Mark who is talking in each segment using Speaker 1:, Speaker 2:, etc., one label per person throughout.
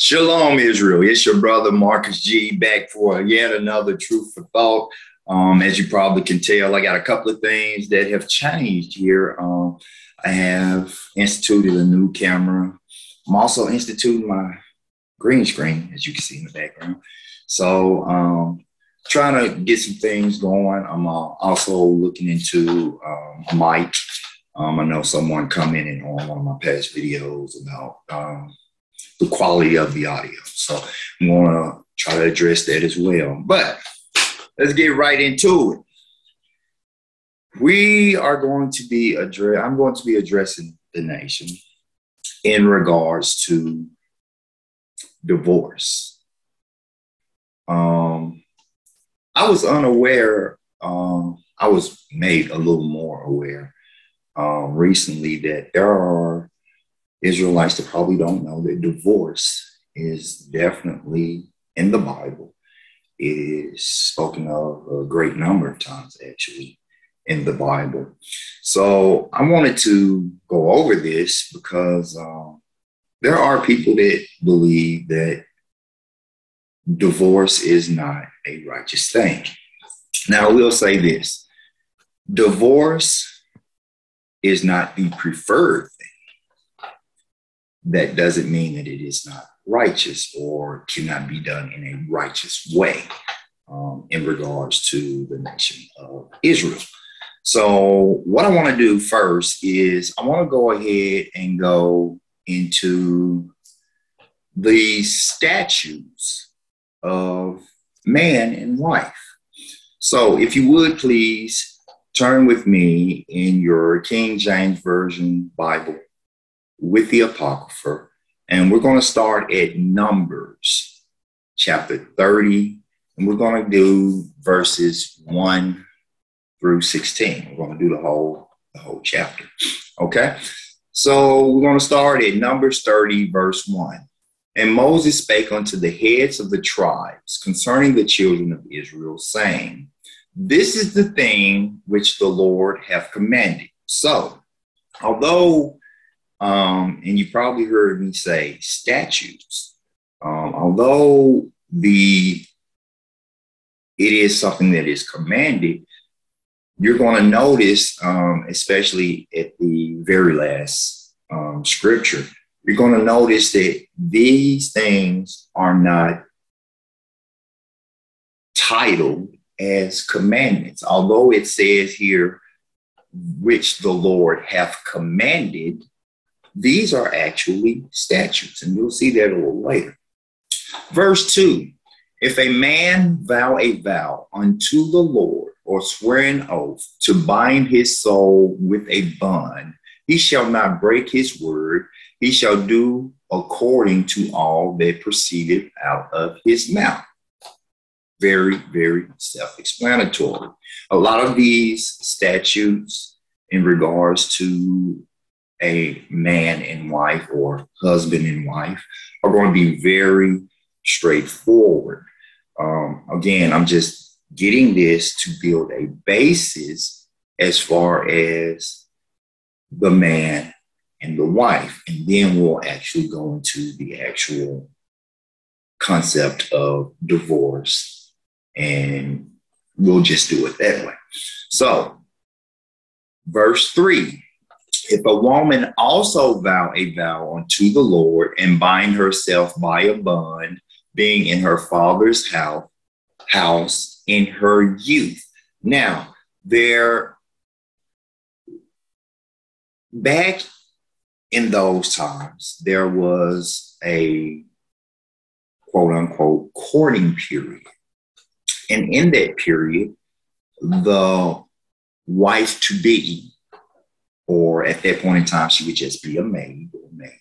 Speaker 1: Shalom, Israel. It's your brother Marcus G back for yet
Speaker 2: another Truth for Thought. Um, as you probably can tell, I got a couple of things that have changed here. Um, I have instituted a new camera. I'm also instituting my green screen, as you can see in the background. So, um, trying to get some things going. I'm uh, also looking into um, a mic. Um, I know someone commented on one of my past videos about um, the quality of the audio. So we want to try to address that as well. But let's get right into it. We are going to be address. I'm going to be addressing the nation in regards
Speaker 1: to divorce.
Speaker 2: Um, I was unaware. Um, I was made a little more aware um, recently that there are Israelites that probably don't know that divorce is definitely in the Bible. It is spoken of a great number of times, actually, in the Bible. So I wanted to go over this because um, there are people that believe that divorce is not a righteous thing. Now, I will say this divorce is not the preferred that doesn't mean that it is not righteous or cannot be done in a righteous way um, in regards to the nation of Israel. So, what I want to do first is I want to go ahead and go into the statues of man and wife. So, if you would please turn with me in your King James Version Bible with the Apocrypha, and we're going to start at Numbers chapter 30, and we're going to do verses 1 through 16. We're going to do the whole, the whole chapter. Okay? So we're going to start at Numbers 30, verse 1. And Moses spake unto the heads of the tribes concerning the children of Israel, saying, This is the thing which the Lord hath commanded. So, although um, and you probably heard me say statues. Um, although the it is something that is commanded, you're going to notice, um, especially at the very last um, scripture, you're going to notice that these things are not titled as commandments, although it says here, which the Lord hath commanded these are actually statutes, and you'll see that a little later. Verse 2 If a man vow a vow unto the Lord, or swear an oath to bind his soul with a bond, he shall not break his word, he shall do according to all that proceeded out of his mouth. Very, very self explanatory. A lot of these statutes in regards to a man and wife or husband and wife are going to be very straightforward. Um, again, I'm just getting this to build a basis as far as the man and the wife. And then we'll actually go
Speaker 1: into the actual concept of divorce and we'll just do it that way. So,
Speaker 2: verse 3 if a woman also vow a vow unto the Lord and bind herself by a bond, being in her father's house, house in her youth. Now, there back in those times, there was a quote unquote courting period. And in that period, the wife to be or at that point in time, she would just be a maid or maid,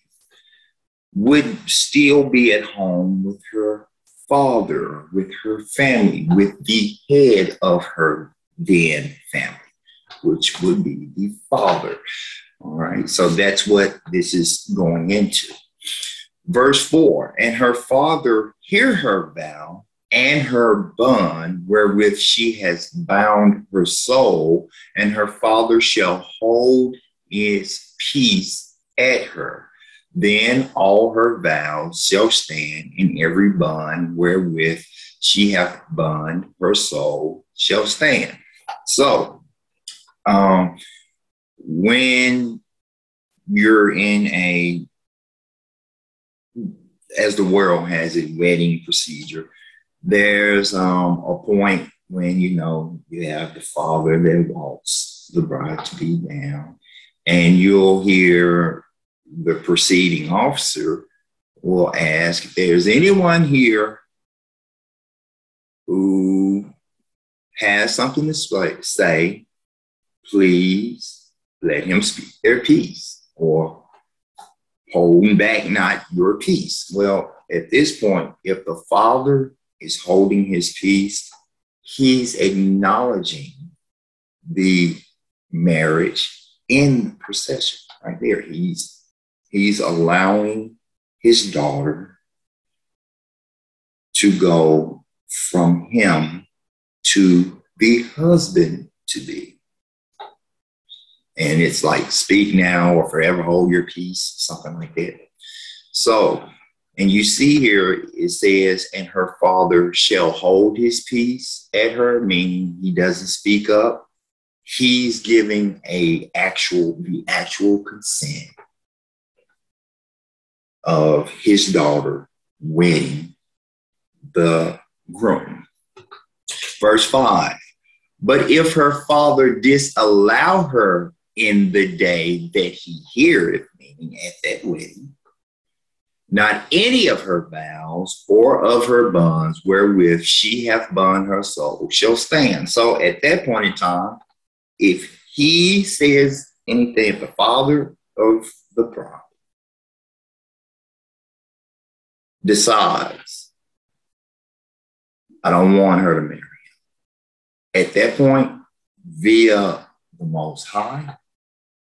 Speaker 2: would still be at home with her father, with her family, with the head of her then family, which would be the father. All right, so that's what this is going into. Verse 4 And her father hear her vow and her bond wherewith she has bound her soul, and her father shall hold his peace at her. Then all her vows shall stand, and every bond wherewith she hath bound her soul shall stand. So, um, when you're in a, as the world has a wedding procedure, there's um, a point when you know you have the father that walks the bride to be down, and you'll hear the proceeding officer will ask if there's anyone here who has something to say, please let him speak their piece or holding back not your peace. Well, at this point, if the father is holding his peace. He's acknowledging the marriage in the procession right there. He's he's allowing
Speaker 1: his daughter to go from him to the husband to be.
Speaker 2: And it's like speak now or forever hold your peace, something like that. So and you see here it says, and her father shall hold his peace at her, meaning he doesn't speak up. He's giving a
Speaker 1: actual the actual consent of his daughter when the groom.
Speaker 2: Verse 5. But if her father disallow her in the day that he heareth, meaning at that wedding, not any of her vows or of her bonds wherewith she hath bound her soul shall stand. So at that point in time, if he says
Speaker 1: anything, if the father of the prophet decides, I don't want her to marry him, at that point, via the Most High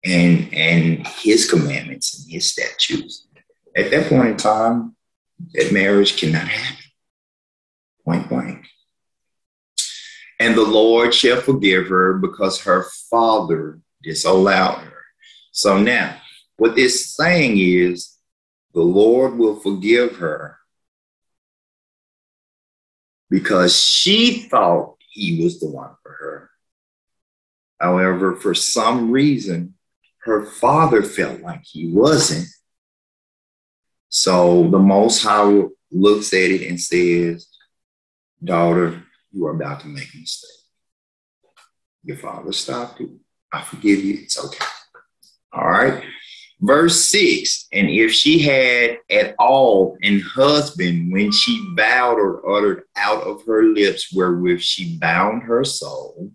Speaker 2: and, and his commandments and his statutes, at that point in time, that marriage cannot happen. Point blank. And the Lord shall forgive her because her father disallowed her. So now, what this saying is, the Lord
Speaker 1: will forgive her because she thought he was the one for her. However, for some
Speaker 2: reason, her father felt like he wasn't so the Most High looks at it and says, Daughter, you are about to make a mistake. Your father stopped you. I forgive you. It's okay. All right. Verse 6 And if she had at all an husband when she vowed or uttered out of her lips wherewith she bound her soul,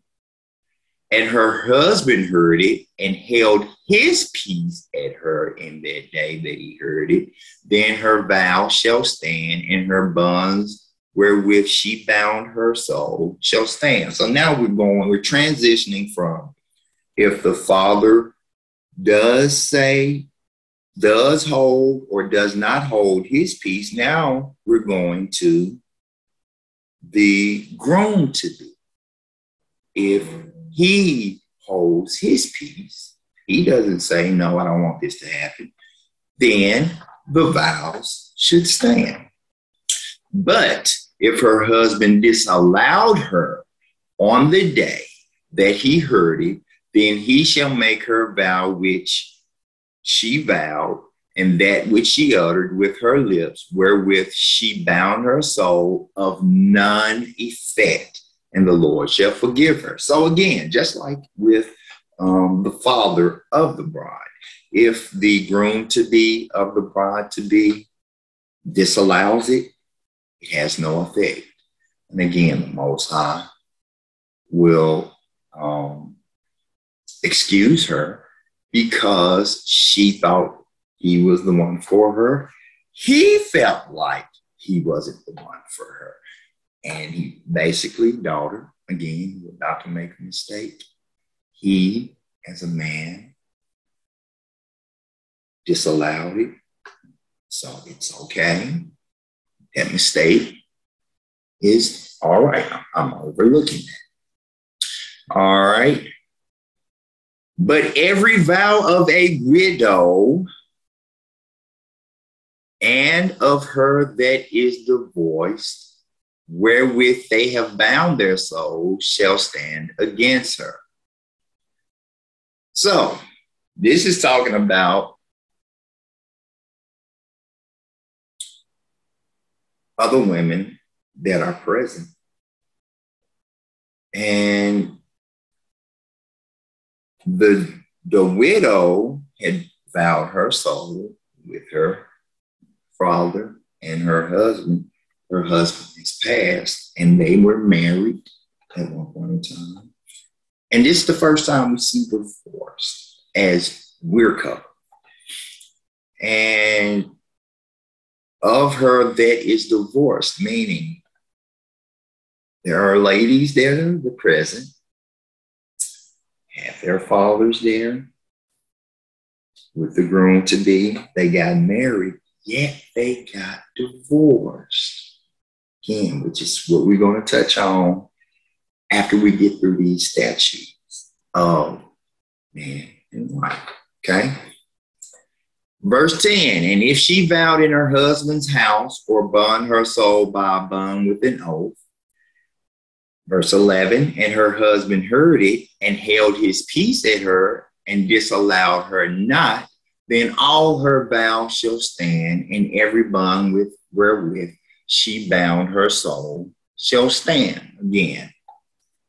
Speaker 2: and her husband heard it and held his peace at her in that day that he heard it. Then her vow shall stand, and her bonds wherewith she bound her soul shall stand. So now we're going, we're transitioning from if the father does say, does hold, or does not hold his peace, now we're going to the groom to be. If he holds his peace, he doesn't say, no, I don't want this to happen. Then the vows should stand. But if her husband disallowed her on the day that he heard it, then he shall make her vow which she vowed, and that which she uttered with her lips, wherewith she bound her soul of none effect, and the Lord shall forgive her. So again, just like with um, the father of the bride. If the groom to be of the bride to be disallows it, it has no effect. And again, the Most High will um, excuse her because she thought he was the one for her. He felt like he wasn't the one for her. And he basically, daughter, again, not to make a mistake, he, as a man,
Speaker 1: disallowed it. So it's okay. That mistake is all right. I'm overlooking that. All right. But every vow of a widow
Speaker 2: and of her that is divorced, wherewith they have bound
Speaker 1: their souls, shall stand against her. So this is talking about other women that are present. And the, the widow had vowed her soul with her
Speaker 2: father and her husband. Her husband is passed, and they were married at one point in time. And this is the first time we see divorce
Speaker 1: as we're covered, And of her that is divorced, meaning there are
Speaker 2: ladies there in the present, have their fathers there with the groom to be. They got married, yet they got divorced. Again, which is what we're going to touch on after we get through these statutes. oh man and wife. Okay. Verse 10 And if she vowed in her husband's house or bond her soul by a bond with an oath. Verse 11 And her husband heard it and held his peace at her and disallowed her not, then all her vows shall stand, and every bond with wherewith she bound her soul shall stand again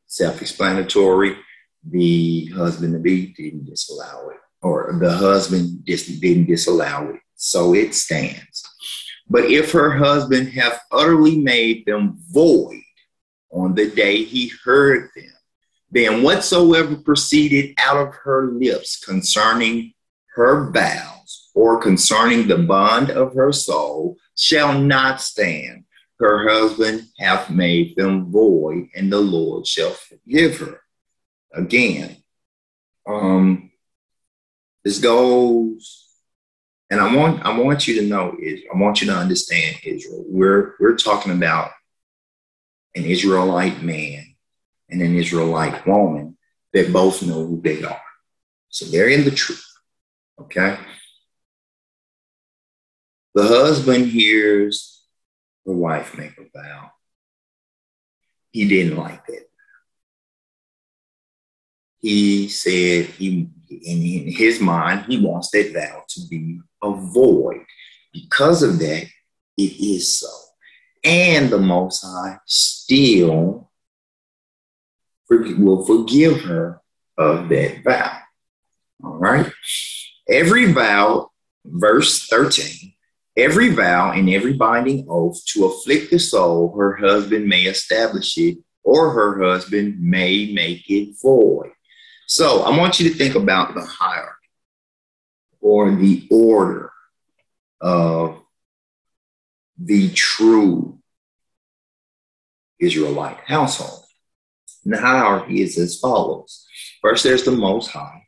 Speaker 2: self explanatory. The husband to be didn't disallow it, or the husband just didn't disallow it. So it stands. But if her husband have utterly made them void on the day he heard them, then whatsoever proceeded out of her lips concerning her vows or concerning the bond of her soul shall not stand, her husband hath made them void, and the Lord shall forgive her. Again, um, this goes, and I want I want you to know is I want you to understand Israel. We're we're talking about an Israelite
Speaker 1: man and an Israelite woman that both know who they are. So they're in the truth. Okay. The husband hears the wife make a vow. He didn't like it. He said he,
Speaker 2: in his mind, he wants that vow to be a void. Because of that, it is so. And the Most High still will forgive her of that vow. All right. Every vow, verse 13, every vow and every binding oath to afflict the soul, her husband may establish it, or her husband may make it void. So I want you to think about the
Speaker 1: hierarchy or the order of the true Israelite household. And the hierarchy is as follows First, there's the Most High,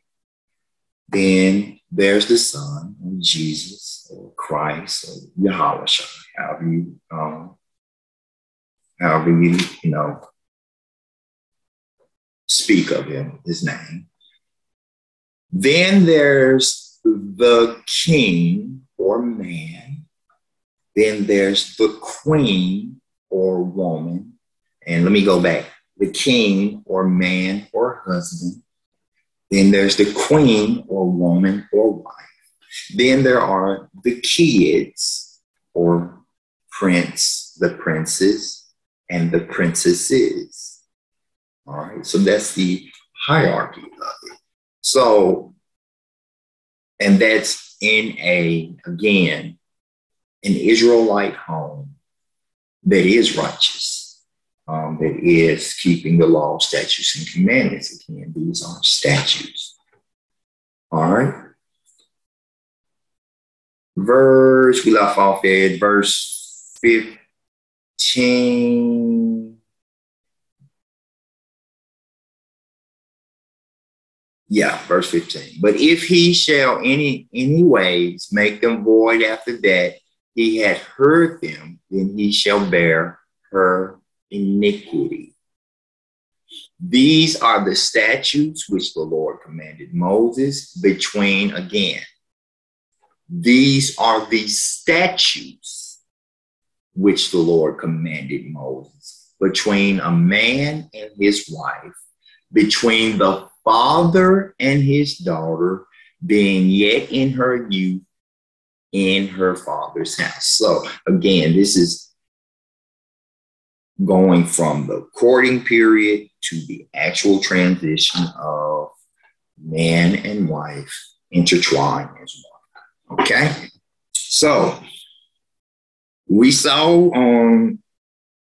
Speaker 2: then there's the Son, or Jesus, or Christ, or Yahweh,
Speaker 1: however you, um, however you, you know, speak of him, his name.
Speaker 2: Then there's the king or man. Then there's the queen or woman. And let me go back the king or man or husband. Then there's the queen or woman or wife. Then there are the kids or prince, the princes, and the princesses.
Speaker 1: All right, so that's the hierarchy of it. So, and that's in a, again, an
Speaker 2: Israelite home that is righteous that is keeping the law, statutes, and commandments. Again, these are statutes.
Speaker 1: All right. Verse, we left off at verse 15. Yeah, verse 15. But if he shall any any ways make them void after that he had
Speaker 2: heard them, then he shall bear her iniquity. These are the statutes which the Lord commanded Moses between again. These are the statutes which the Lord commanded Moses between a man and his wife, between the father and his daughter, being yet in her youth in her father's house. So, again, this is going from the courting period to the actual transition of man and wife intertwined as one. Okay? So we saw um,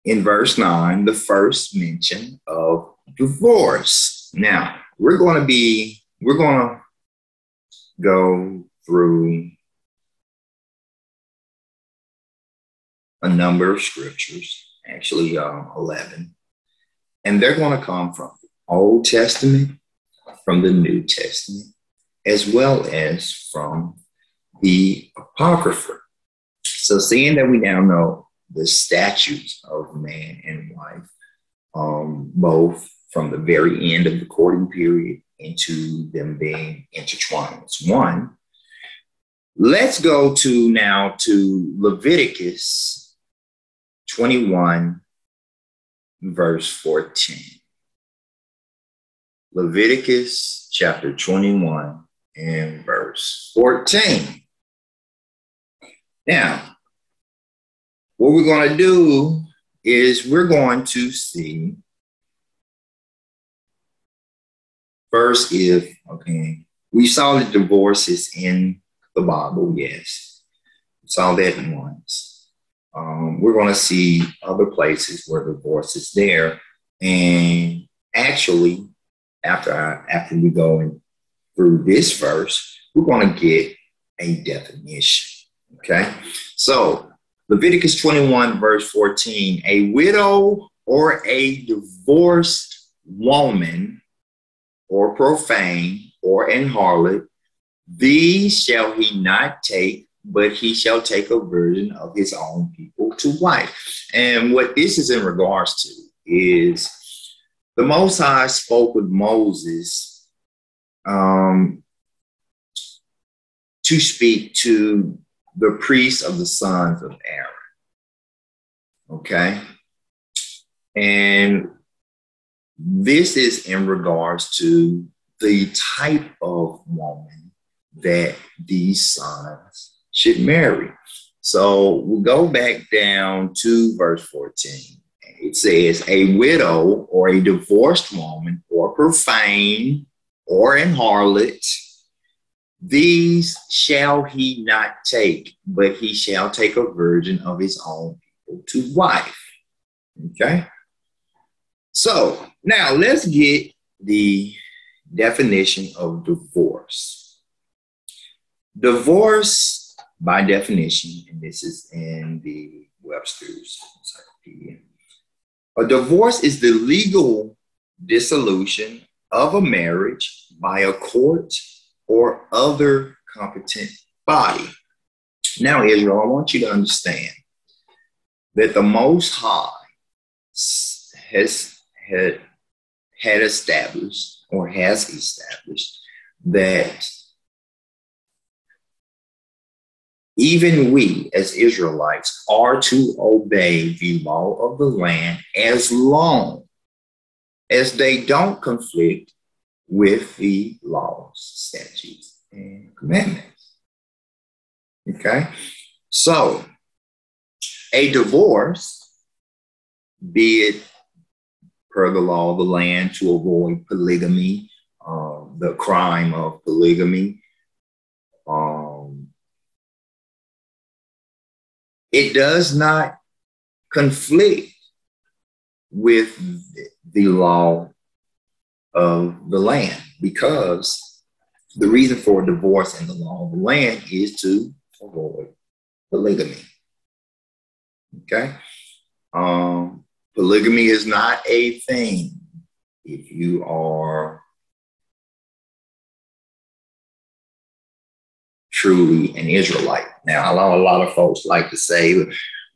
Speaker 2: in verse 9 the first mention
Speaker 1: of divorce. Now, we're going to be, we're going to go through a number of scriptures actually um, 11.
Speaker 2: And they're going to come from the Old Testament, from the New Testament, as well as from the Apocrypha. So, seeing that we now know the statutes of man and wife, um, both from the very end of the courting period into them being intertwined, it's one. Let's go to now to
Speaker 1: Leviticus 21, verse 14. Leviticus chapter 21 and verse 14. Now, what we're going to do is we're going to see first if, okay,
Speaker 2: we saw the divorces in the Bible, yes. We saw that once um, we're going to see other places where divorce is there. And actually, after I, after we go in through this verse, we're going to get a definition. Okay, so Leviticus 21, verse 14 a widow or a divorced woman or profane or an harlot, these shall he not take but he shall take a virgin of his own people to wife. And what this is in regards to is the Most High spoke with Moses um, to speak to the priests of the sons of Aaron. Okay. And this is in regards to the type of woman that these sons should marry. So we will go back down to verse 14. It says, A widow or a divorced woman or profane or an harlot, these shall he not take, but he shall take a virgin of his own people to wife. Okay? So now let's get the definition of divorce. Divorce by definition, and this is in the Webster's Encyclopedia, a divorce is the legal dissolution of a marriage by a court or other competent body. Now, Israel, I want you to understand that the Most High has had, had established
Speaker 1: or has established
Speaker 2: that
Speaker 1: even we as Israelites are to obey the law of the land as long
Speaker 2: as they don't conflict with the laws, statutes,
Speaker 1: and commandments. Okay? So, a divorce, be it per the law of the land to avoid polygamy, uh, the crime of polygamy, it does not conflict with
Speaker 2: the law of the land because the reason for divorce in the law of the land is to avoid polygamy.
Speaker 1: Okay? Um, polygamy is not a thing. If you are truly an Israelite. Now, I know a lot of folks like to say,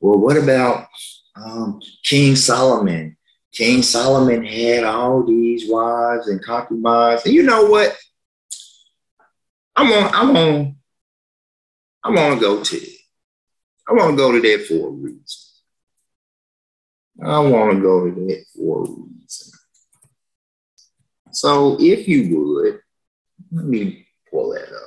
Speaker 2: well, what about um, King Solomon? King Solomon had all these wives and concubines. And you know what?
Speaker 1: I'm on, I'm on, I want to go to it. I want to go to that for a reason. I want to go to that for a
Speaker 2: reason.
Speaker 1: So if you would,
Speaker 3: let me pull that
Speaker 1: up.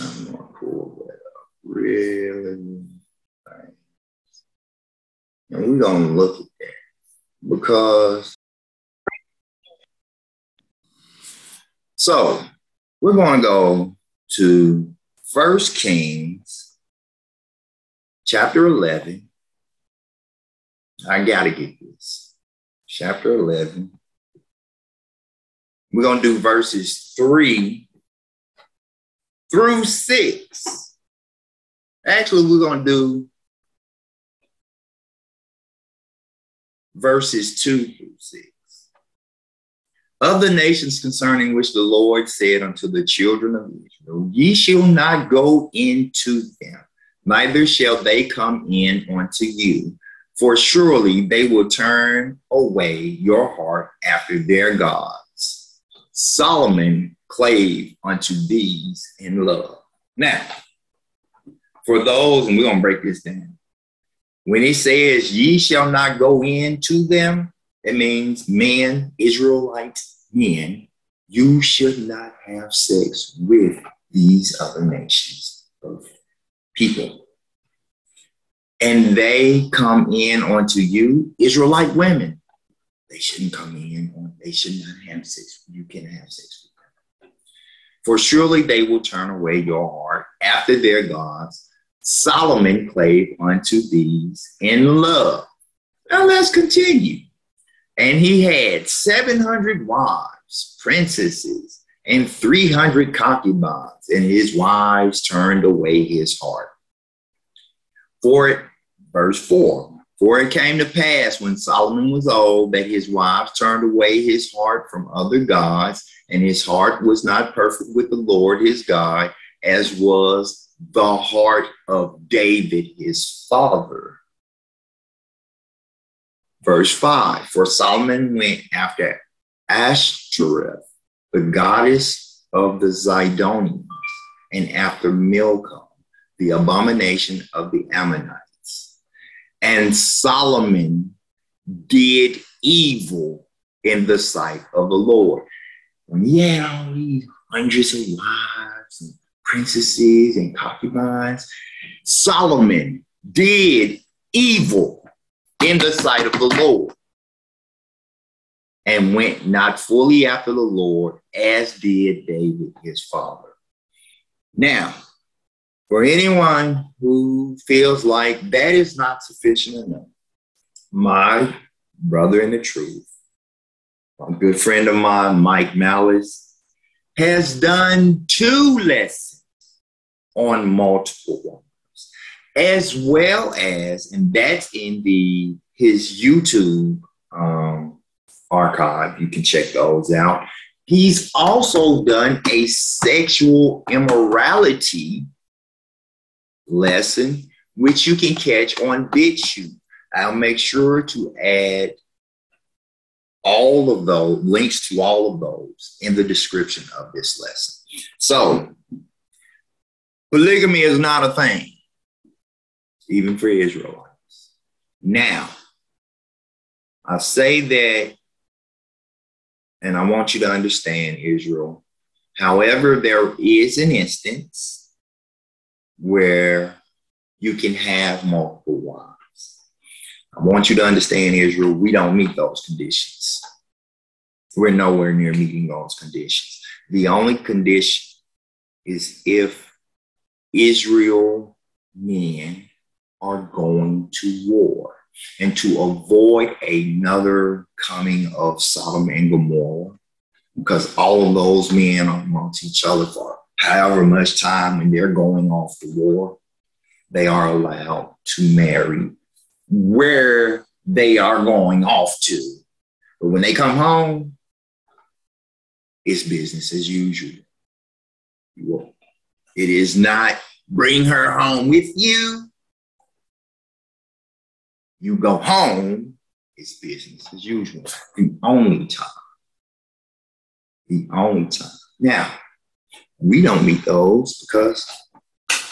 Speaker 1: I'm not cool with really nice. And we are gonna look at that because so we're going to go to First Kings chapter 11. I got to get this. Chapter 11. We're going to do verses 3 through six. Actually, we're going to do verses two through six. Of the nations concerning which the Lord said
Speaker 2: unto the children of Israel, Ye shall not go into them, neither shall they come in unto you. For surely they will turn away your heart after their gods. Solomon clave unto these in love. Now, for those, and we're going to break this down. When it says, ye shall not go in to them, it means men, Israelite men, you should not have sex with these other nations of people. And they come in onto you, Israelite women. They shouldn't come in, on, they should not have sex. You can have sex for surely they will turn away your heart after their gods. Solomon clave unto these in love. Now let's continue. And he had 700 wives, princesses, and 300 concubines, and his wives turned away his heart. For it, verse 4 for it came to pass when Solomon was old that his wives turned away his heart from other gods, and his heart was not perfect with the Lord his God, as was the heart of David his father. Verse 5 For Solomon went after Ashtoreth, the goddess of the Zidonians, and after Milcom, the abomination of the Ammonites and Solomon did evil in the sight of the Lord. When he had all these hundreds of wives and princesses and concubines, Solomon did evil in the sight of the Lord and went not fully after the Lord as did David his father. Now, for anyone who feels like that is not sufficient enough, my brother in the truth, a good friend of mine, Mic Maliss, has done two lessons on multiple ones, as well as, and that's in the his YouTube um, archive. You can check those out. He's also done a sexual immorality lesson, which you can catch on BitChute. I'll make sure to add all of those links to all of those in the description of this lesson. So, polygamy is not a thing, even for Israelites. Now, I say that, and I want you to understand, Israel. However, there is an instance where you can have multiple wives. I want you to understand, Israel, we don't meet those conditions. We're nowhere near meeting those conditions. The only condition is if Israel men are going to war and to avoid another coming of Sodom and Gomorrah, because all of those men are amongst each other for however much time when they're going off to war, they are allowed to marry where they are going off to. But when they come home, it's business as usual.
Speaker 1: It is not bring her home with you. You go home, it's business as usual. The only time. The only time. Now,
Speaker 2: we don't meet those because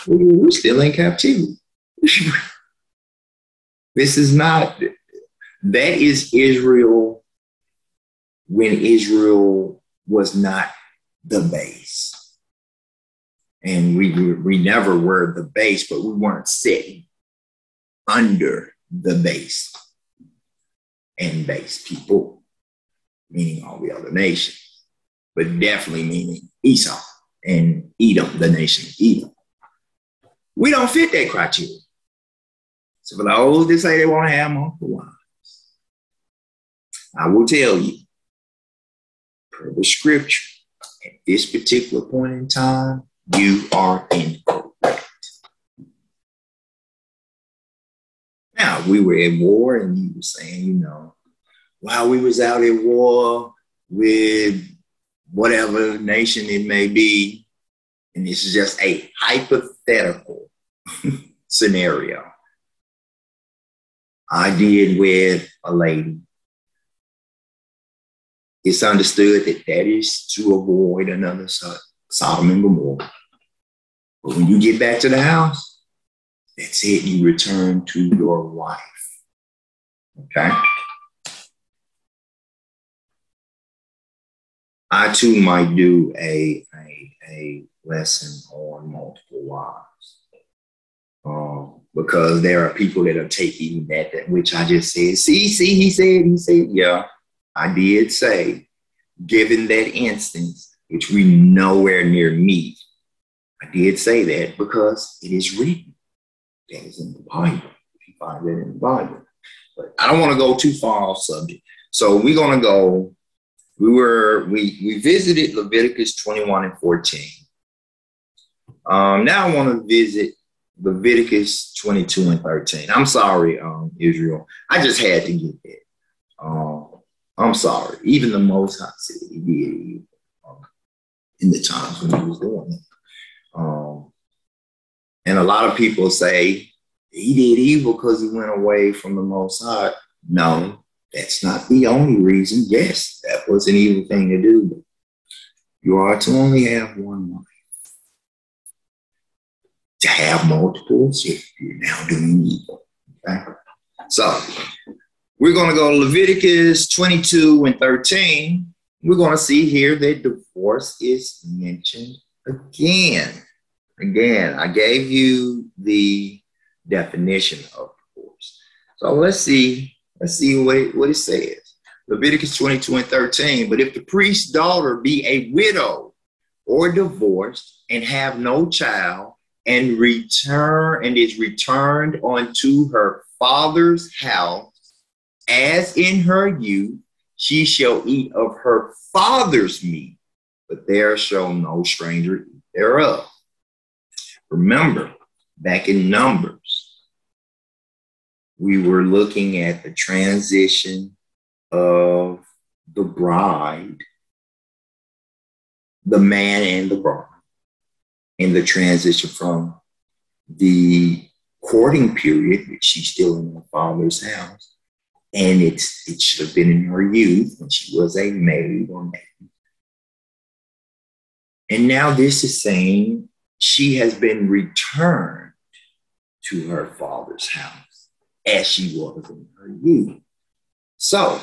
Speaker 2: we're still in captivity. this is not, that is Israel when Israel was not the base. And we, we never were the base, but we weren't sitting under the base and base people, meaning all the other nations, but definitely meaning Esau and Edom, the nation Edom. We don't fit that criteria.
Speaker 1: So for those that say they want to have multiple wives, I will tell you, per the scripture, at this particular point in time, you are incorrect. Now, we were at war and you were saying, you know, while
Speaker 2: we was out at war with whatever nation it may
Speaker 1: be, and this is just a hypothetical scenario. I did with a lady. It's understood that that is to avoid another
Speaker 2: Sodom and Gomorrah. But when you get back to the house, that's it.
Speaker 1: You return to your wife. Okay? I too might do a, a, a lesson on multiple wives um,
Speaker 2: because there are people that are taking that, that which I just said. See, see, he said, he said, yeah, I did say, given that instance, which we nowhere near meet, I did say that because it is written. That is in the Bible. You find that in the Bible. But I don't want to go too far off subject. So we're going to go we were we we visited Leviticus 21 and 14. Um, now I want to visit Leviticus 22 and 13. I'm sorry, um, Israel. I just had to get that. Um, I'm sorry. Even the Most High said he did um, in the times when he was doing it. Um, and a lot of people say he did evil because he went away from the Most High. No, that's not the only reason. Yes, that was an evil thing to do, but you are to only have one life. To have multiples if you're now doing evil. Okay? So we're going to go to Leviticus 22 and 13. We're going to see here that divorce is mentioned again. Again, I gave you the definition of divorce. So let's see Let's see what, what it says. Leviticus 22 and 13. But if the priest's daughter be a widow or divorced and have no child, and return and is returned unto her father's house, as in her youth, she shall eat of her father's meat, but there shall no stranger eat thereof. Remember, back in number,
Speaker 1: we were looking at the transition of the bride, the man and the
Speaker 2: bride, and the transition from
Speaker 1: the
Speaker 2: courting period, which she's still in her father's house, and it's it should have been in her youth when she was a maid or maid. And now this is saying she has been returned to her
Speaker 1: father's house as she was in her youth. So,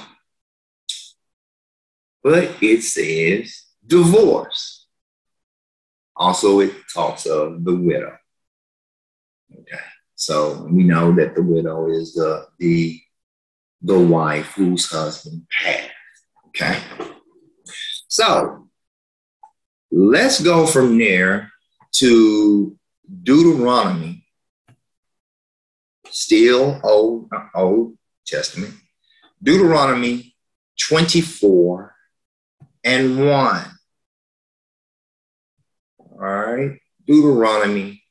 Speaker 1: but it says divorce. Also, it talks of the widow. Okay, so
Speaker 2: we know that the widow is the the, the wife whose husband passed. Okay, so let's go from there to Deuteronomy
Speaker 1: still Old, Old Testament, Deuteronomy 24 and 1. All right, Deuteronomy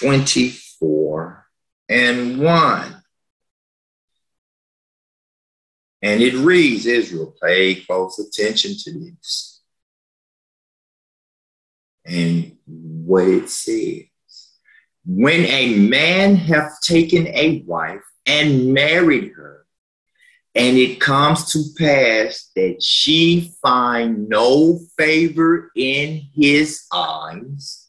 Speaker 1: 24 and 1. And it reads Israel, pay close attention to this and
Speaker 2: what it said when a man hath taken a wife and married her, and it comes to pass that she find no favor in his eyes,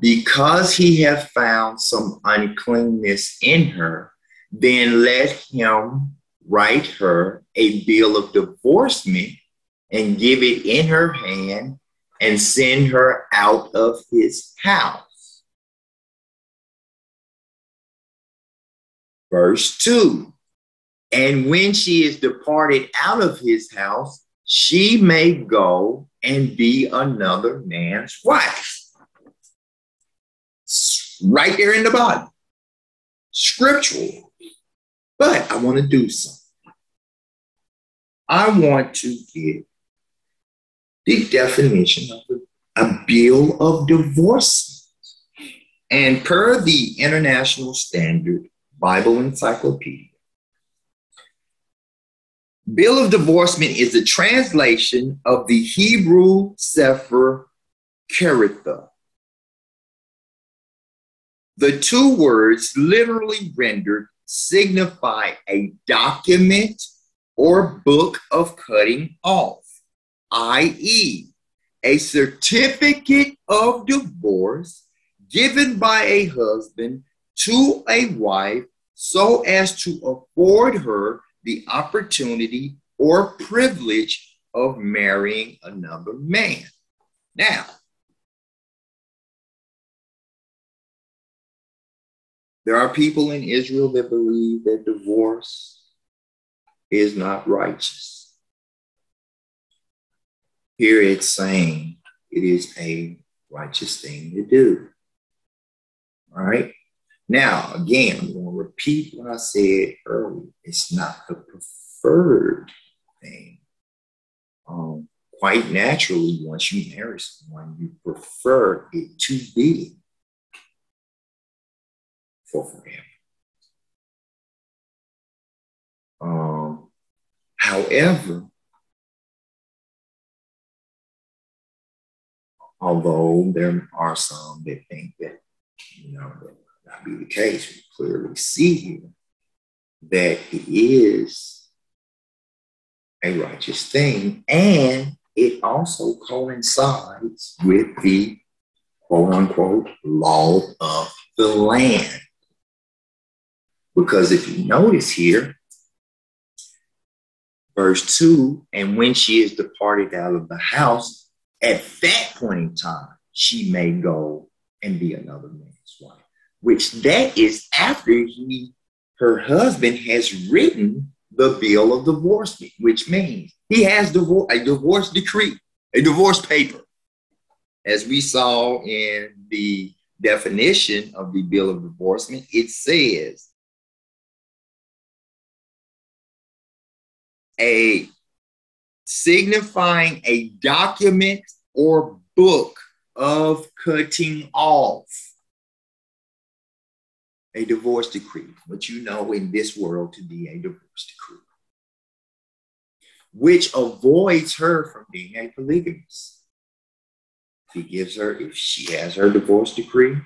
Speaker 2: because he hath found some uncleanness in her, then let him write her a bill of
Speaker 1: divorcement and give it in her hand and send her out of his house Verse 2 And when she is departed out
Speaker 2: of his house, she may go and be another man's
Speaker 1: wife. right there in the Bible, scriptural. But I want to do something. I want to give the definition of a
Speaker 2: bill of divorce. And per the international standard, Bible Encyclopedia. Bill of Divorcement is a translation of the Hebrew Sefer Kerithuth. The two words literally rendered signify a document or book of cutting off, i.e., a certificate of divorce given by a husband to a wife so as to afford her the opportunity or
Speaker 1: privilege of marrying another man. Now, there are people in Israel that believe that divorce is not righteous. Here it's saying it is a righteous thing to do. All right? Now, again,
Speaker 2: I'm going to repeat what I said earlier. It's not the preferred
Speaker 1: thing. Um, quite naturally, once you marry someone, you prefer it to be for forever. Um, however, although there are some that think that, you know, that be the case. We clearly see here that it is
Speaker 2: a righteous thing, and it also coincides with the
Speaker 1: quote unquote law of the land. Because if you notice here, verse
Speaker 2: 2 and when she is departed out of the house, at that point in time, she may go and be another man which that is after he, her husband has written the bill of divorcement, which means he has divor- a divorce decree, a divorce paper, as we
Speaker 1: saw in the definition of the bill of divorcement. It says a signifying a document or book of cutting off a divorce decree, what you know in this world to be a divorce decree,
Speaker 2: which avoids her from being a polygamist. He gives her, if she has her divorce decree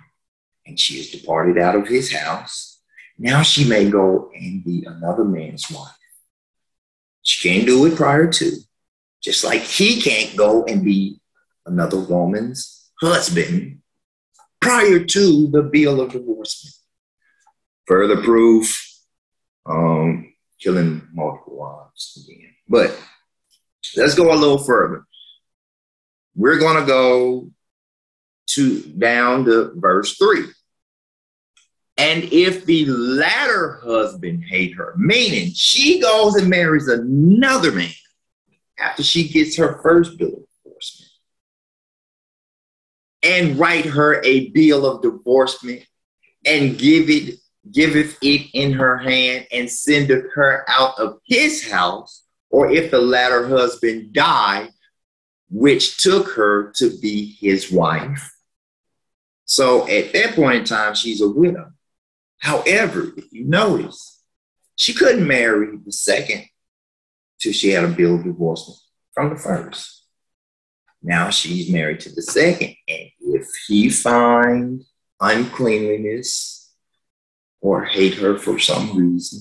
Speaker 2: and she is departed out of his house, now she may go and be another man's wife. She can't do it prior to, just like he can't go and be another woman's husband prior to the bill of divorcement further proof, um, killing multiple wives again. But let's go a little further. We're going to go to down to verse three. And if the latter husband hate her, meaning she goes and marries another man after she gets her first bill of divorcement, and write her a bill of divorcement and give it giveth it in her hand and sendeth her out of his house, or if the latter husband die, which took her to be his wife. So at that point in time, she's a widow. However, if you notice, she couldn't marry the second till she had a bill of divorce from the first. Now she's married to the second, and if he find uncleanliness or hate her for some reason,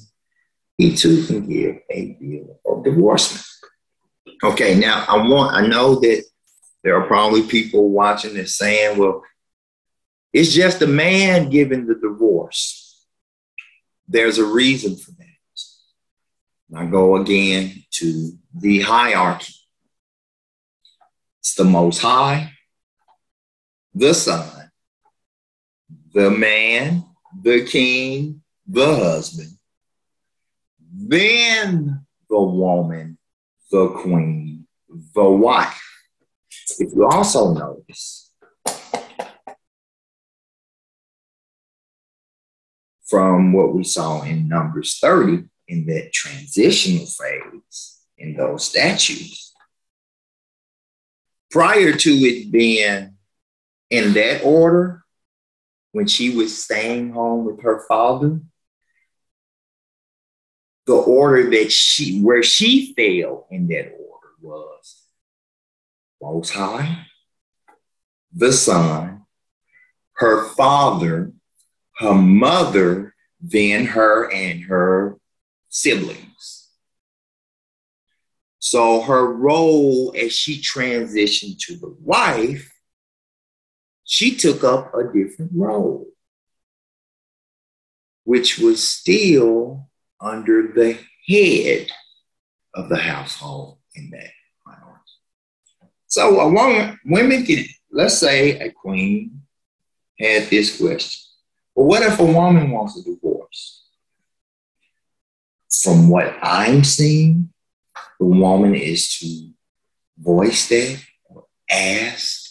Speaker 2: he too can give a bill of divorcement. Okay, now I want, I know that there are probably people watching and saying, well, it's just the man giving the divorce. There's a reason for that. And I go again to the hierarchy. It's the Most High, the Son, the man, the king, the husband, then the woman,
Speaker 1: the queen, the wife. If you also notice, from what we saw in Numbers 30, in that transitional phase, in those
Speaker 2: statutes, prior to it being in that order, when she was staying home with her father,
Speaker 1: the order that she, where she fell in that order was Most High, the
Speaker 2: Son, her father, her mother, then her and her siblings.
Speaker 1: So her role as she transitioned to the wife she took up a different role, which was still under the head of the household
Speaker 2: in that minority. So a woman, women can, let's say a queen had this question. Well, what if a woman wants a divorce? From what I'm seeing, the woman is to voice that or ask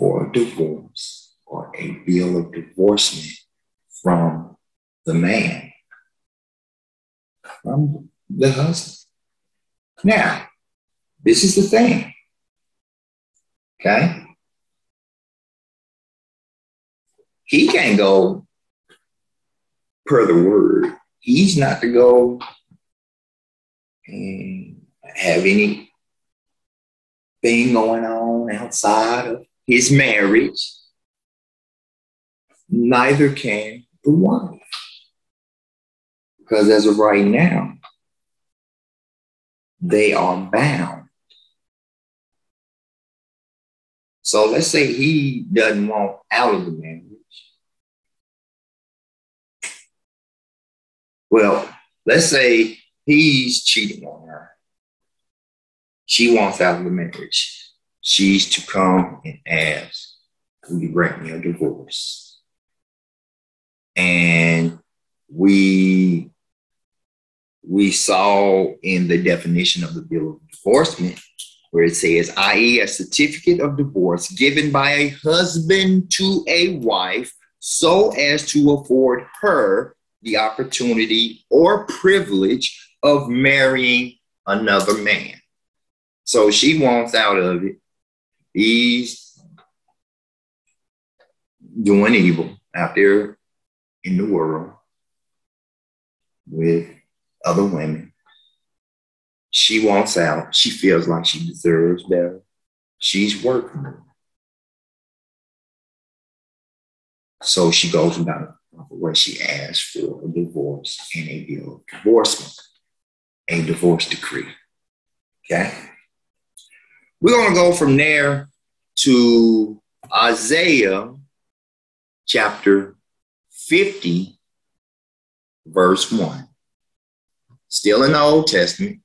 Speaker 1: for a divorce or a bill of divorcement from the man, from the husband. Now, this is the thing. Okay? He can't go per the word. He's not to go and have any thing going on outside of is marriage, neither can the wife. Because as of right now, they are bound. So let's say he doesn't want out of the marriage. Well, let's say he's cheating on her. She wants out of the marriage. She's to come and ask, Will you grant me a divorce? And
Speaker 2: we we saw in the definition of the bill of divorcement where it says, i.e., a certificate of divorce given by a husband to a wife so as to afford her the opportunity or privilege of marrying another man. So she wants out of it. He's
Speaker 1: doing evil out there in the world with other women. She wants out. She feels like she deserves better. She's working. So she goes about where she asks for a divorce and a bill of divorcement, a divorce decree.
Speaker 2: Okay? We're going to go from there to
Speaker 1: Isaiah chapter 50, verse 1. Still in the Old Testament,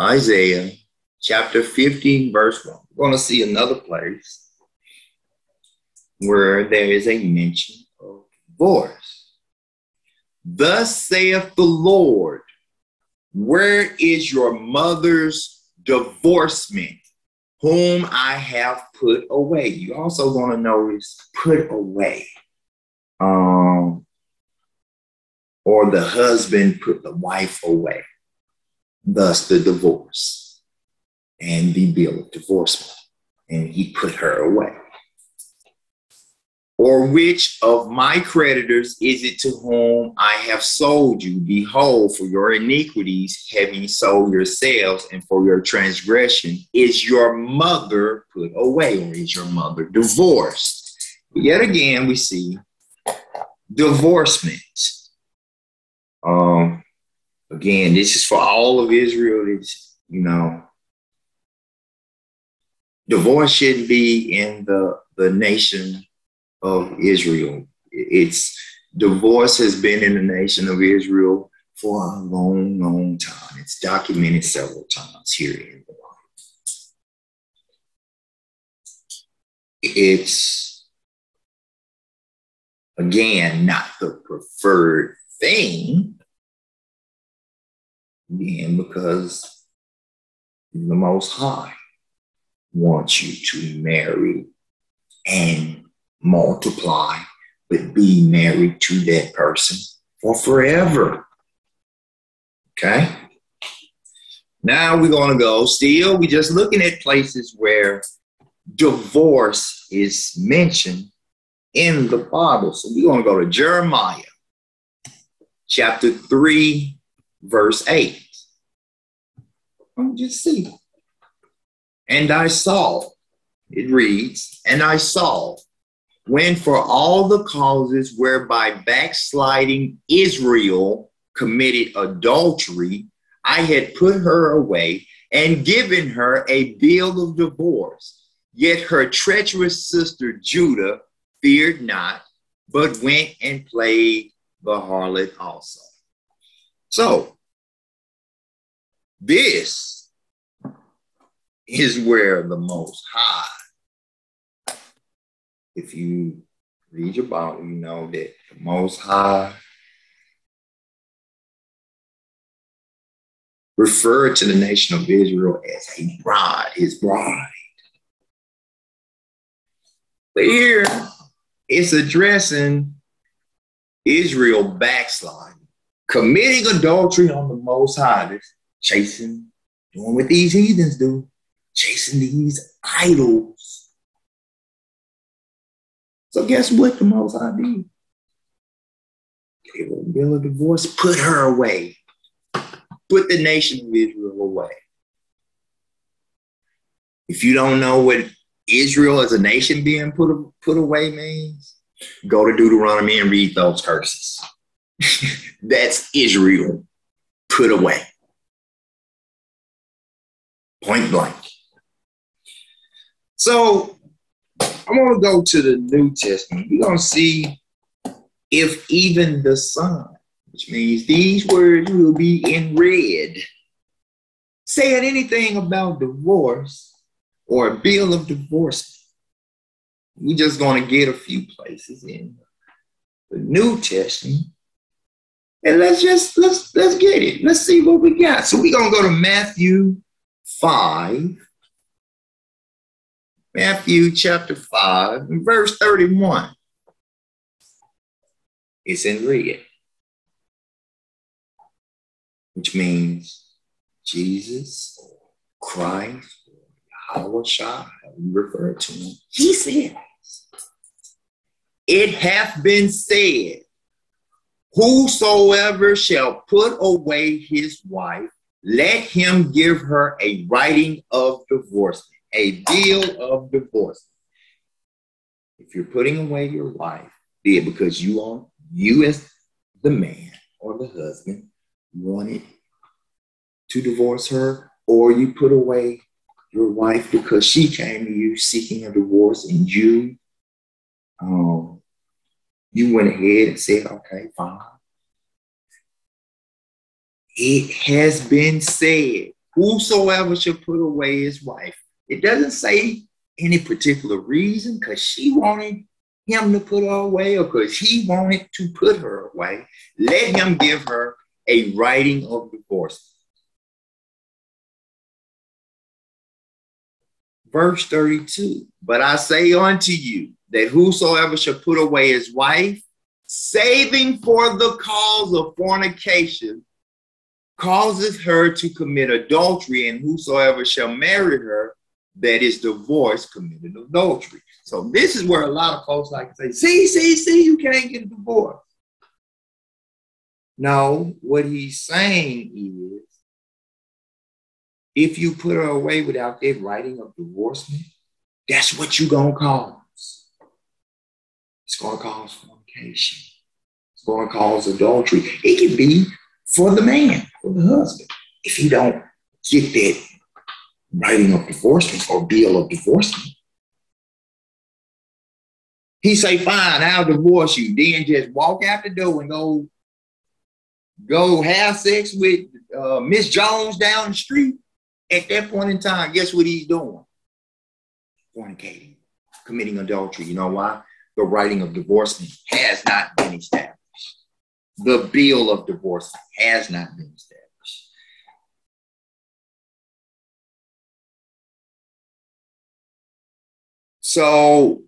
Speaker 2: Isaiah chapter 15, verse 1. We're going to see another place where there is a mention of divorce. Thus saith the Lord, where is your mother's divorcement whom I have put away. You also want to notice put away. Um, or the husband put the wife away, thus the divorce and the bill of divorcement. And he put her away. Or which of my creditors is it to whom I have sold you? Behold, for your iniquities, having sold yourselves, and for your transgression, is your mother put away, or is your mother divorced? But yet again, we see divorcement.
Speaker 1: Um, again, this is for all of Israel. It's, you know, divorce shouldn't be
Speaker 2: in the, the nation of Israel. It's divorce has been in the nation of Israel for a long, long time. It's documented
Speaker 1: several times here in the Bible. It's again not the preferred thing. Again, because the Most High wants you to marry
Speaker 2: and multiply, but be married to that person
Speaker 1: for forever.
Speaker 2: Okay? Now we're going to go. Still, we're just looking at places where divorce is mentioned in the Bible. So we're going to go to Jeremiah chapter 3, verse 8.
Speaker 1: Just see. And I saw,
Speaker 2: it reads, and I saw when for all the causes whereby backsliding Israel committed adultery, I had put her away and given her a bill of divorce. Yet her treacherous sister Judah feared not, but went and played the harlot also. So, this is where the Most High
Speaker 1: if you read your Bible, you know that the Most High referred to the nation of Israel as a bride, his bride.
Speaker 2: But here it's addressing Israel backsliding, committing adultery on the Most High, chasing,
Speaker 1: doing what these heathens do, chasing these idols. So guess what the Most High did? Gave her a bill of divorce, put her away, put the nation of Israel
Speaker 2: away. If you don't know what Israel as a nation being put, put away means, go to Deuteronomy and read those curses.
Speaker 1: That's Israel put away. Point blank. So I want to go to the New Testament. We're going to see if even
Speaker 2: the Son, which means these words will be in red, said anything about divorce or a bill of divorce. We're just going to get a few places in the New Testament.
Speaker 1: And let's just let's let's get it. Let's see what we got. So we're gonna go to Matthew 5 Matthew chapter 5, verse 31. It's in red, which means Jesus, Christ, Yahawashi, refer to him.
Speaker 2: He says, It hath been said, Whosoever shall put away his wife, let him give her a writing of divorcement a deal of divorce. If you're putting away your wife, be it because you want you as the man or the husband wanted to divorce her, or you put away your wife because she came to you seeking a divorce
Speaker 1: and you um, you went ahead and said, okay, fine. It has been said,
Speaker 2: whosoever should put away his wife it doesn't say any particular reason because she wanted him to put her away or because he wanted to put her
Speaker 1: away. Let him give her a writing of divorce. Verse 32 But I say
Speaker 2: unto you that whosoever shall put away his wife, saving for the cause of fornication, causeth her to commit adultery, and whosoever shall marry her that is divorced committed adultery.
Speaker 1: So this is where a lot of folks like to say, see, see, see, you can't get divorced. No, what he's saying is
Speaker 2: if you put her away without that writing of divorcement, that's what you're gonna cause. It's gonna cause fornication, it's gonna cause adultery. It can be for the man, for the husband, if he don't
Speaker 1: get that writing of divorcement or bill of divorcement.
Speaker 2: He say, fine, I'll divorce you. Then just walk out the door and go, go have sex with uh, Miss Jones down the street. At that point in time, guess what he's doing? Fornicating, committing adultery. You know why? The writing of divorcement has not been established.
Speaker 1: The bill of divorce has not been established. So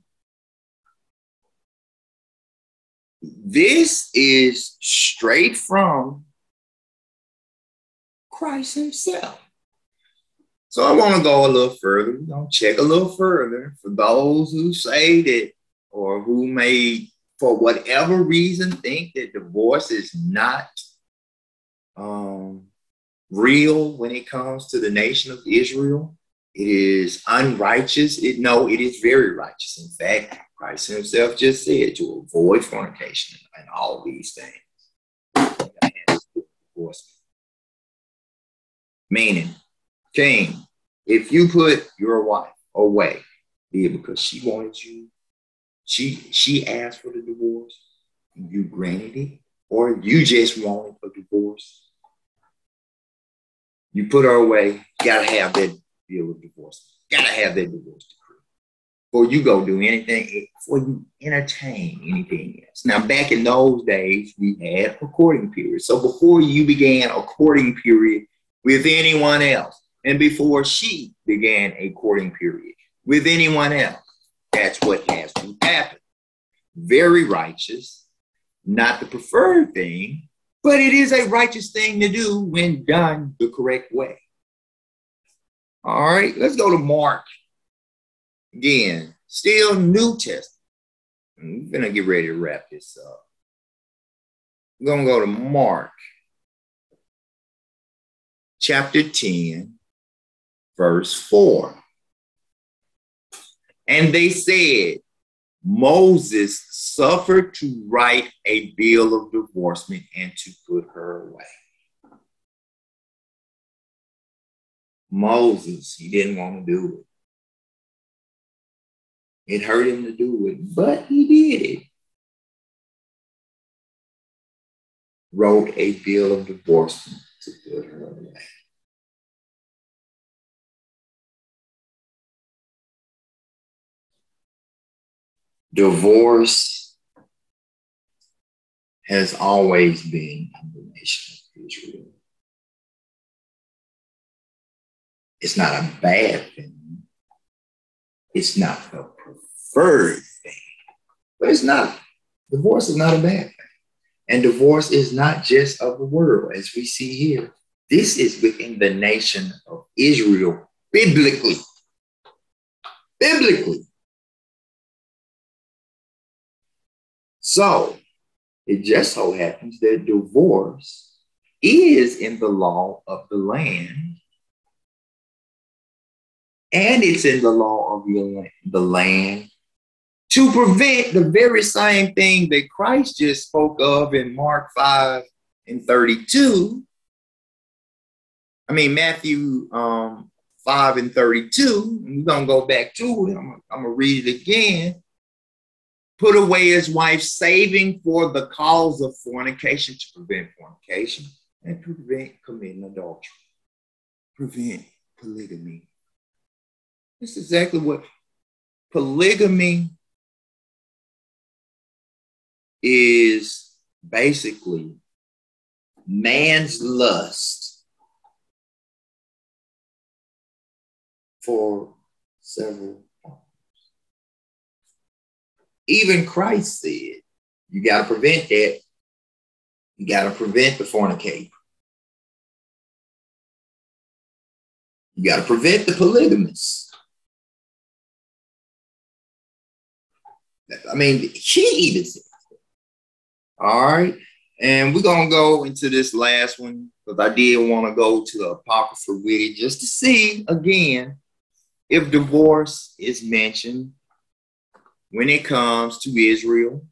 Speaker 1: this is straight from Christ Himself.
Speaker 2: So I want to go a little further. We're going to check a little further for those who say that or who may, for whatever reason, think that divorce is not um, real when it comes to the nation of Israel. It is unrighteous. It no, it is very
Speaker 1: righteous. In fact, Christ Himself just said to avoid fornication and all these things.
Speaker 2: Meaning, Cain, if you put your wife away, it because she wanted you, she she asked for the divorce, you granted it, or you just wanted a divorce. You put her away, gotta have that deal with divorce. Gotta have that divorce decree before you go do anything, before you entertain anything else. Now, back in those days, we had a courting period. So before you began a courting period with anyone else, and before she began a courting period with anyone else, that's what has to happen. Very righteous, not the preferred thing, but it is a righteous thing to do when done the correct way.
Speaker 1: All right, let's go to Mark again. Still New Testament. I'm gonna get ready to wrap this up. I'm gonna go to Mark chapter 10, verse 4. And they
Speaker 2: said, Moses suffered to write a bill of
Speaker 1: divorcement and to put her away. Moses, he didn't want to do it. It hurt him to do it, but he did it. Wrote a bill of divorce to put her away. Divorce has always been in the nation of Israel. It's not a bad thing. It's not the preferred thing. But it's not, divorce is not a bad thing. And
Speaker 2: divorce is not just of the world, as we see here. This is within the nation
Speaker 1: of Israel, biblically. Biblically. So it just so happens that divorce is in the law of the land
Speaker 2: and it's in the law of the land to prevent the very same thing that Christ just spoke of in Mark 5 and 32. I mean, Matthew um, 5 and 32. we're going to go back to it. I'm, I'm going to read it again. Put away his wife, saving for the cause of fornication to prevent fornication and prevent committing adultery,
Speaker 1: prevent polygamy, this is exactly what polygamy is basically man's lust for several Even Christ said, you got to prevent that. You got to prevent the fornicator. You got to prevent the polygamists." I mean, she even said. All right.
Speaker 2: And we're gonna go into this last one because I did want to go to the Apocrypha with it just to see again if divorce is mentioned
Speaker 1: when it comes to Israel.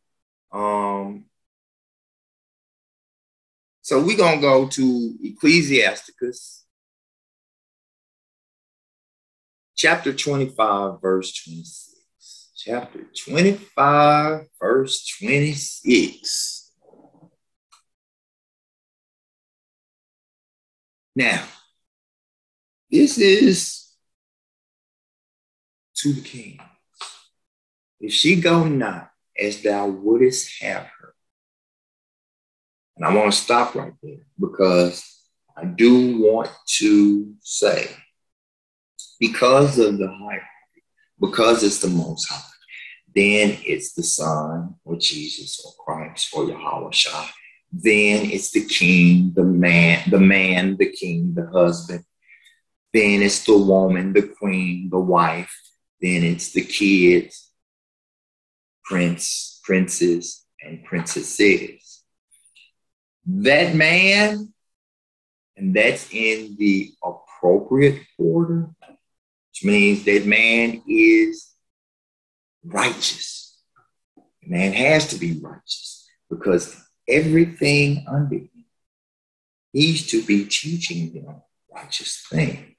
Speaker 1: Um, so we're gonna go to Ecclesiasticus chapter 25, verse 26 chapter 25, verse 26. Now, this is to the king. If she go not as thou wouldest have her.
Speaker 2: And I want to stop right there
Speaker 1: because
Speaker 2: I do want to say, because of the hierarchy, because it's the most high, then it's the Son or Jesus or Christ or Yahawashi. Then it's the King, the man, the man, the King, the husband. Then it's the woman, the queen, the wife. Then it's the kids, prince, princes, and princesses. That man, and that's in the appropriate order, which means that man is righteous. man has to be righteous because everything under him needs to be teaching them righteous things.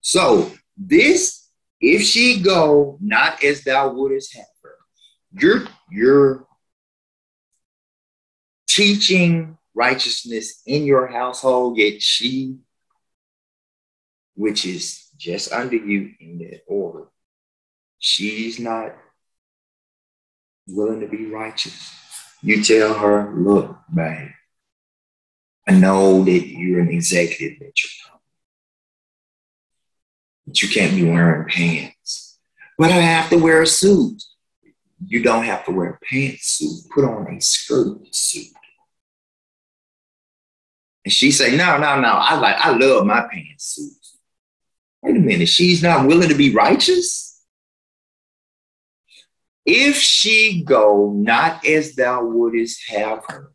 Speaker 2: So this, if she go not as thou wouldest
Speaker 1: have her, you're you're teaching righteousness in your household, yet she,
Speaker 2: which is just under you in that order, she's not
Speaker 1: willing to be righteous, you tell her, look, babe, I know that you're an executive at your company, but you can't be wearing pants. But I have to wear a suit.
Speaker 2: You don't have to wear a pantsuit. Put on a skirt suit.
Speaker 1: And she say, no, no, no. I like, I love my pantsuit. Wait a minute. She's not willing to be righteous
Speaker 2: if she go not as thou wouldest have her,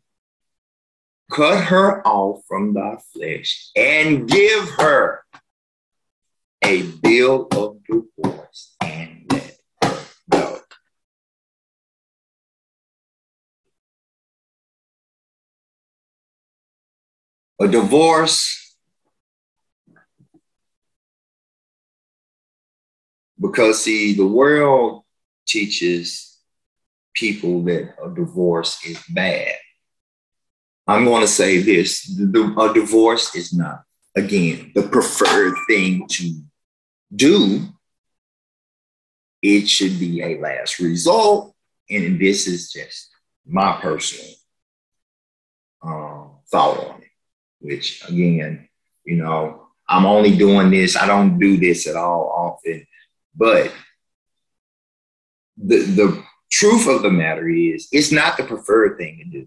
Speaker 2: cut her off from thy flesh and give her
Speaker 1: a bill of divorce and let her go. A divorce because see the world teaches people that a divorce is bad.
Speaker 2: I'm going to say this a divorce is not, again, the preferred
Speaker 1: thing to do. It should be a last result. And this is just my personal
Speaker 2: um, thought on it, which, again, you know, I'm only doing this. I don't do this at all often, but the the truth of the matter is it's not the preferred thing to do,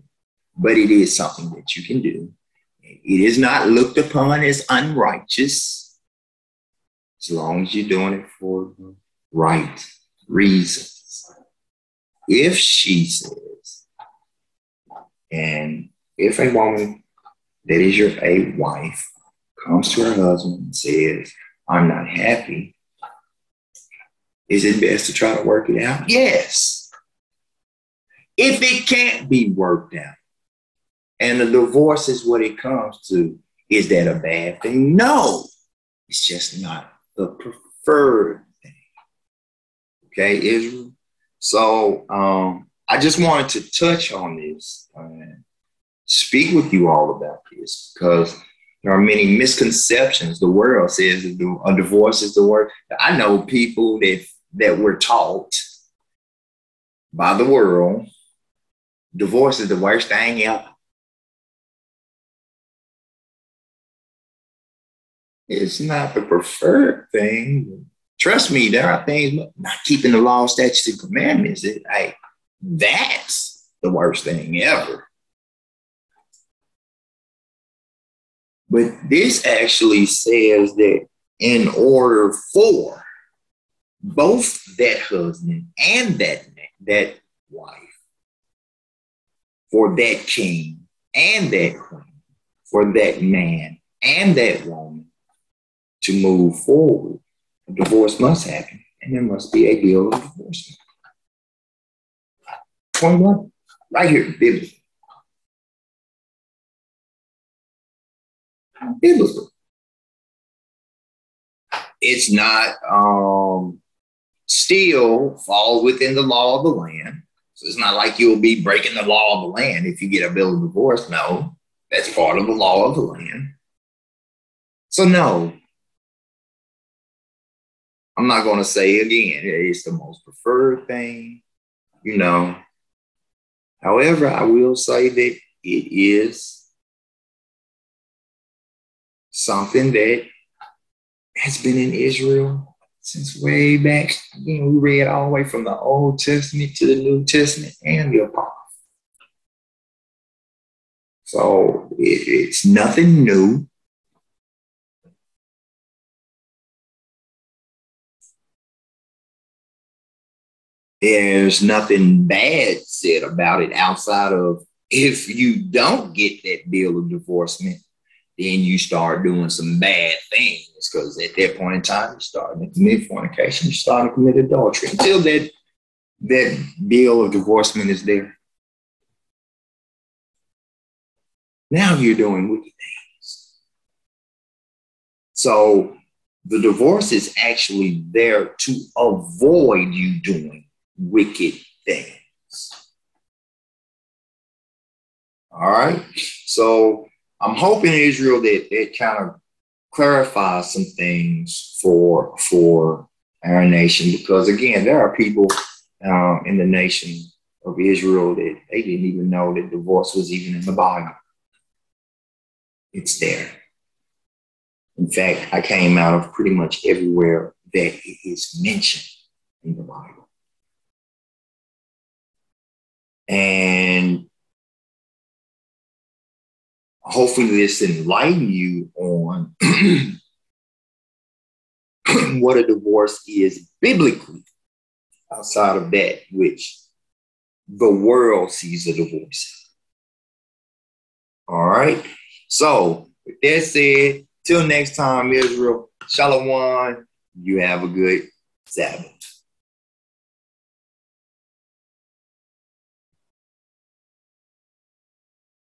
Speaker 2: but it is something that you can do. It is not looked upon as unrighteous as long as you're doing it for the right reasons. If she says, and if a woman that is your a wife comes to her husband and says, I'm not happy is it best to try to work it out? Yes. If it can't be worked out, and the divorce is what it comes to, is that a bad thing? No, it's just not the preferred thing. Okay, Israel. So um, I just wanted to touch on this and speak with you all about this because there are many misconceptions. The world says a divorce is the worst. I know people that that we're taught
Speaker 1: by the world divorce is the worst thing ever. It's not the preferred thing. Trust me, there are things not keeping the law, statutes, and commandments. It, that's the worst thing ever. But this actually says that in order for both that husband and
Speaker 2: that, that wife for that king and that queen, for that man and that woman
Speaker 1: to move forward. A divorce must happen, and there must be a deal of divorce. Point one, right here, biblical. Biblical. It's not um, still falls within the
Speaker 2: law of the land. So it's not like you'll be breaking the law of the land if you get a bill of divorce.
Speaker 1: No, that's part of the law of the land. So, no, I'm not going to say again, it's the most preferred thing, you know. However, I will say that it is something that has been in Israel since way back. You know, we read all the way from the Old Testament to the New Testament and the Apocrypha. So it, it's nothing new. There's nothing bad said about it outside of if you don't
Speaker 2: get that bill of divorcement, then you start doing some bad things because at that point in time you start to commit fornication, you start to commit adultery. Until that
Speaker 1: that bill of divorcement is there, now you're doing wicked things. So
Speaker 2: the divorce is actually there to avoid you doing wicked
Speaker 1: things. All right. So I'm hoping Israel that it kind of clarifies some
Speaker 2: things for for our nation because again, there are people um, in the nation of Israel that they didn't even know that divorce was even in the Bible.
Speaker 1: It's there. In fact, I came out of pretty much everywhere that it is mentioned in the Bible. And hopefully this enlighten you on what a divorce is biblically outside of that which the world sees a divorce.
Speaker 2: All right. So with that said, till next time, Israel,
Speaker 1: Shalom. You have a good Sabbath.